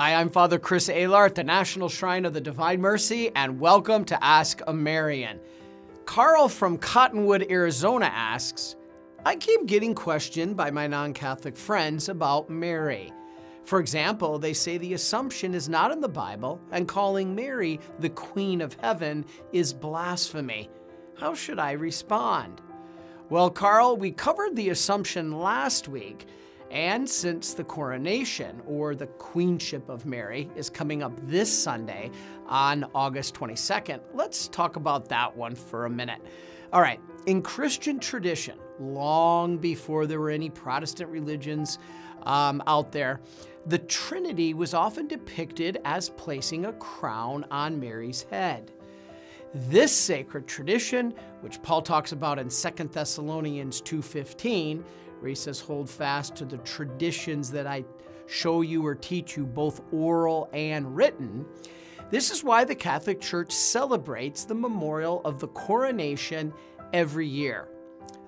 Hi, I'm Father Chris Alar at the National Shrine of the Divine Mercy, and welcome to Ask a Marian. Carl from Cottonwood, Arizona asks I keep getting questioned by my non Catholic friends about Mary. For example, they say the Assumption is not in the Bible, and calling Mary the Queen of Heaven is blasphemy. How should I respond? Well, Carl, we covered the Assumption last week, and since the coronation, or the Queenship of Mary, is coming up this Sunday on August 22nd, let's talk about that one for a minute. All right, in Christian tradition, long before there were any Protestant religions um, out there, the Trinity was often depicted as placing a crown on Mary's head. This sacred tradition, which Paul talks about in 2 Thessalonians 2:15, where he says, "Hold fast to the traditions that I show you or teach you, both oral and written." This is why the Catholic Church celebrates the memorial of the coronation every year.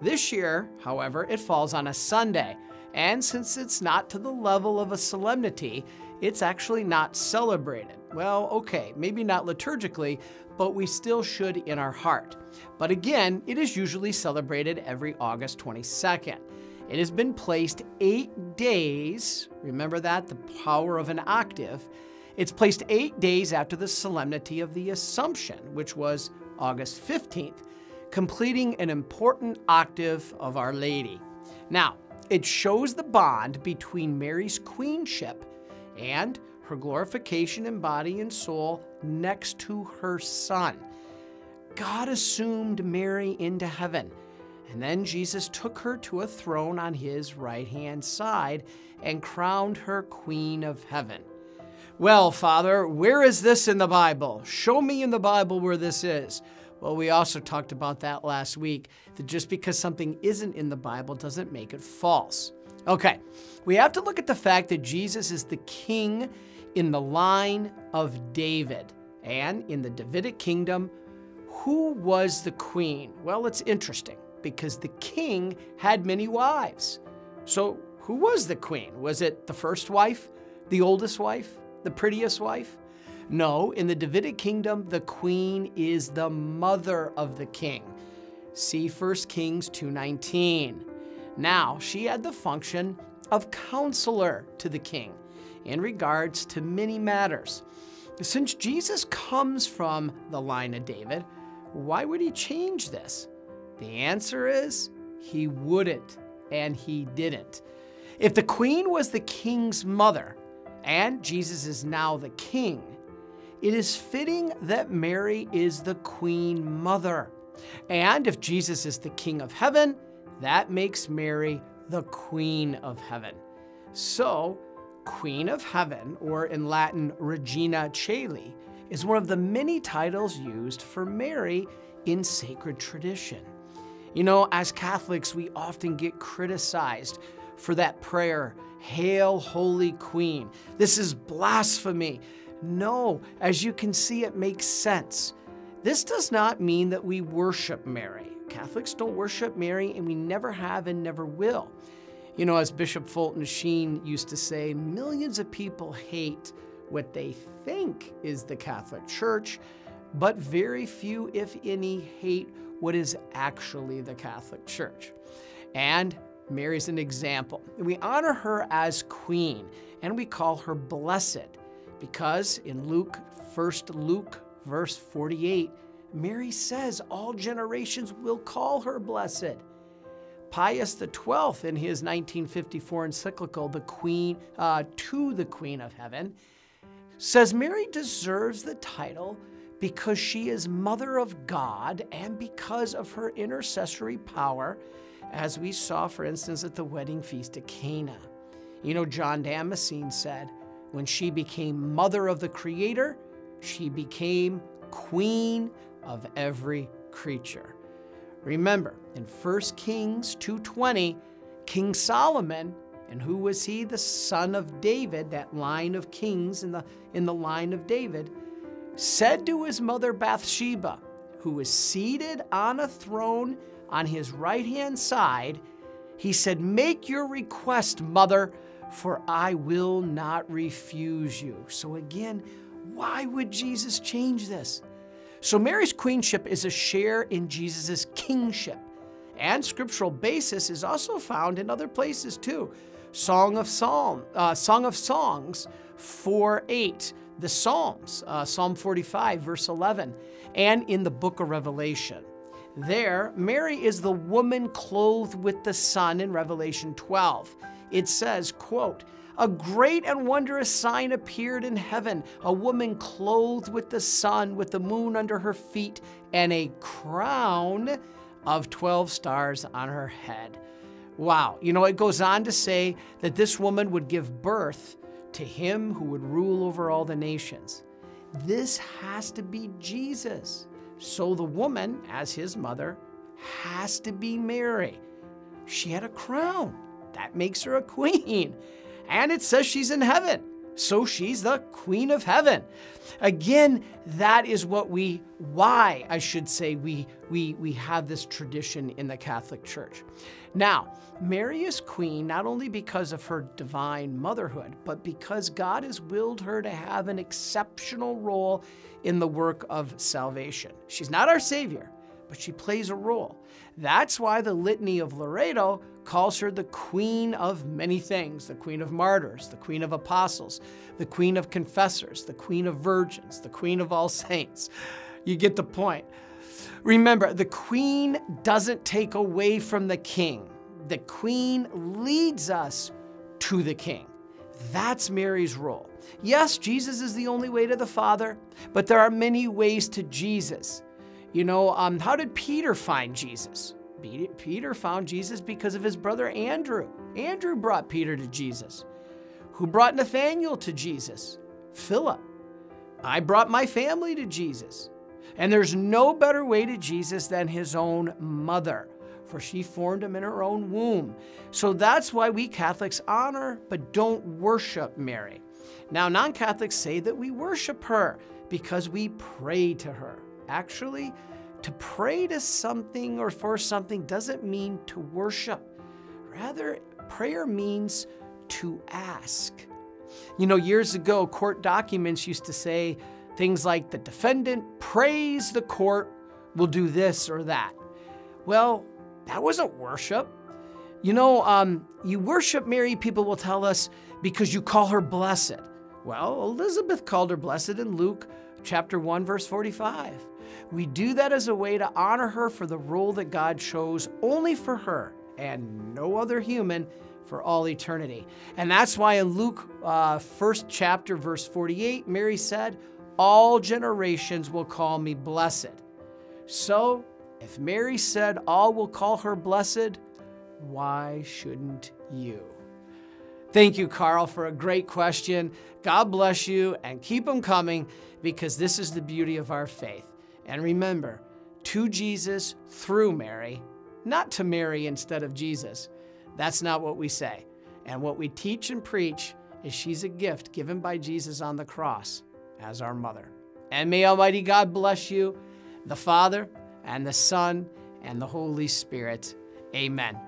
This year, however, it falls on a Sunday, and since it's not to the level of a solemnity, it's actually not celebrated. Well, okay, maybe not liturgically, but we still should in our heart. But again, it is usually celebrated every August 22nd. It has been placed eight days, remember that, the power of an octave. It's placed eight days after the solemnity of the Assumption, which was August 15th, completing an important octave of Our Lady. Now, it shows the bond between Mary's queenship and her glorification in body and soul next to her Son. God assumed Mary into heaven, and then Jesus took her to a throne on his right hand side and crowned her Queen of Heaven. Well, Father, where is this in the Bible? Show me in the Bible where this is. Well, we also talked about that last week that just because something isn't in the Bible doesn't make it false. Okay, we have to look at the fact that Jesus is the king in the line of David. And in the Davidic kingdom, who was the queen? Well, it's interesting because the king had many wives. So, who was the queen? Was it the first wife, the oldest wife, the prettiest wife? No, in the Davidic kingdom, the queen is the mother of the king. See 1 Kings 2:19. Now, she had the function of counselor to the king in regards to many matters. Since Jesus comes from the line of David, why would he change this? The answer is he wouldn't, and he didn't. If the queen was the king's mother, and Jesus is now the king, it is fitting that Mary is the queen mother. And if Jesus is the king of heaven, that makes Mary the queen of heaven. So, Queen of Heaven, or in Latin, Regina Caeli, is one of the many titles used for Mary in sacred tradition. You know, as Catholics, we often get criticized for that prayer, Hail, Holy Queen. This is blasphemy. No, as you can see, it makes sense. This does not mean that we worship Mary. Catholics don't worship Mary, and we never have and never will. You know, as Bishop Fulton Sheen used to say, millions of people hate what they think is the Catholic Church, but very few, if any, hate what is actually the Catholic Church. And Mary's an example. We honor her as queen, and we call her blessed because in Luke, 1 Luke, verse 48, Mary says all generations will call her blessed. Pius XII, in his 1954 encyclical, the Queen uh, to the Queen of Heaven, says Mary deserves the title because she is Mother of God and because of her intercessory power, as we saw, for instance, at the wedding feast at Cana. You know, John Damascene said, when she became Mother of the Creator, she became Queen of every creature. Remember, in 1 Kings 2:20, King Solomon, and who was he? The son of David, that line of kings in the, in the line of David, said to his mother Bathsheba, who was seated on a throne on his right hand side, he said, Make your request, mother, for I will not refuse you. So again, why would Jesus change this? So Mary's queenship is a share in Jesus' kingship. And scriptural basis is also found in other places too. Song of Psalm, uh, Song of Songs 4 8, the Psalms, uh, Psalm 45, verse 11, and in the book of Revelation. There, Mary is the woman clothed with the sun in Revelation 12. It says, quote, a great and wondrous sign appeared in heaven a woman clothed with the sun, with the moon under her feet, and a crown of 12 stars on her head. Wow. You know, it goes on to say that this woman would give birth to him who would rule over all the nations. This has to be Jesus. So the woman, as his mother, has to be Mary. She had a crown. That makes her a queen. And it says she's in heaven. So she's the queen of heaven. Again, that is what we, why I should say, we, we, we have this tradition in the Catholic Church. Now, Mary is queen not only because of her divine motherhood, but because God has willed her to have an exceptional role in the work of salvation. She's not our Savior, but she plays a role. That's why the Litany of Loreto calls her the Queen of many things the Queen of Martyrs, the Queen of Apostles, the Queen of Confessors, the Queen of Virgins, the Queen of All Saints. You get the point. Remember, the Queen doesn't take away from the King, the Queen leads us to the King. That's Mary's role. Yes, Jesus is the only way to the Father, but there are many ways to Jesus. You know, um, how did Peter find Jesus? Peter found Jesus because of his brother Andrew. Andrew brought Peter to Jesus. Who brought Nathanael to Jesus? Philip. I brought my family to Jesus. And there's no better way to Jesus than his own mother, for she formed him in her own womb. So that's why we Catholics honor but don't worship Mary. Now, non Catholics say that we worship her because we pray to her. Actually, to pray to something or for something doesn't mean to worship. Rather, prayer means to ask. You know, years ago, court documents used to say things like the defendant prays the court will do this or that. Well, that wasn't worship. You know, um, you worship Mary, people will tell us, because you call her blessed. Well, Elizabeth called her blessed in Luke chapter 1, verse 45. We do that as a way to honor her for the role that God chose only for her and no other human for all eternity. And that's why in Luke, uh, first chapter, verse 48, Mary said, All generations will call me blessed. So, if Mary said all will call her blessed, why shouldn't you? Thank you, Carl, for a great question. God bless you and keep them coming because this is the beauty of our faith. And remember, to Jesus through Mary, not to Mary instead of Jesus. That's not what we say. And what we teach and preach is she's a gift given by Jesus on the cross as our mother. And may Almighty God bless you, the Father, and the Son, and the Holy Spirit. Amen.